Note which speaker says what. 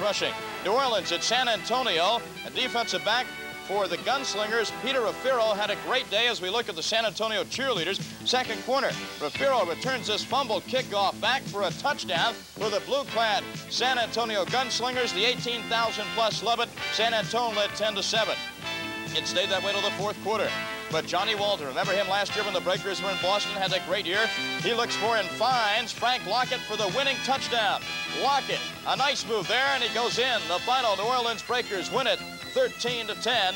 Speaker 1: rushing. New Orleans at San Antonio, a defensive back for the Gunslingers. Peter Rafiro had a great day as we look at the San Antonio cheerleaders. Second corner, Rafiro returns this fumble kickoff back for a touchdown for the blue-clad San Antonio Gunslingers. The 18,000 plus love it. San Antonio led 10 to 7. It stayed that way till the fourth quarter. But Johnnie Walton, remember him last year when the Breakers were in Boston, had that great year? He looks for and finds Frank Lockett for the winning touchdown. Lockett, a nice move there, and he goes in. The final New Orleans Breakers win it 13 to 10.